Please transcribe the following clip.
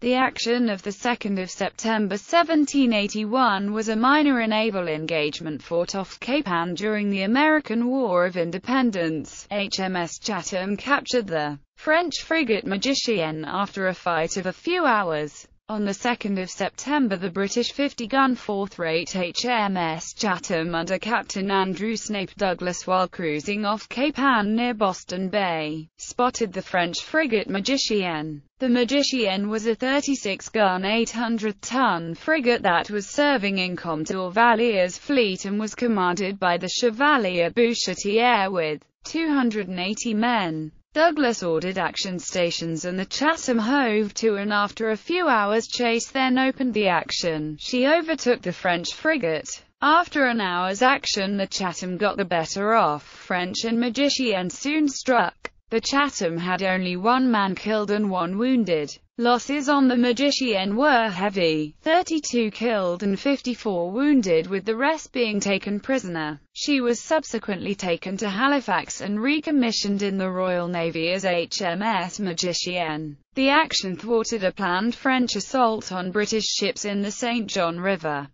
The action of 2 September 1781 was a minor naval engagement fought off Cape Ann during the American War of Independence. HMS Chatham captured the French frigate Magicienne after a fight of a few hours. On 2 September the British 50-gun fourth-rate HMS Chatham under Captain Andrew Snape Douglas while cruising off Cape Ann near Boston Bay, spotted the French frigate Magicienne. The Magicienne was a 36-gun 800-ton frigate that was serving in Comte d'Orvilliers's fleet and was commanded by the Chevalier Bouchetière with 280 men. Douglas ordered action stations and the Chatham hove to and after a few hours chase then opened the action. She overtook the French frigate. After an hour's action the Chatham got the better off French and Magicienne soon struck. The Chatham had only one man killed and one wounded. Losses on the Magicienne were heavy, 32 killed and 54 wounded with the rest being taken prisoner. She was subsequently taken to Halifax and recommissioned in the Royal Navy as HMS Magicienne. The action thwarted a planned French assault on British ships in the St. John River.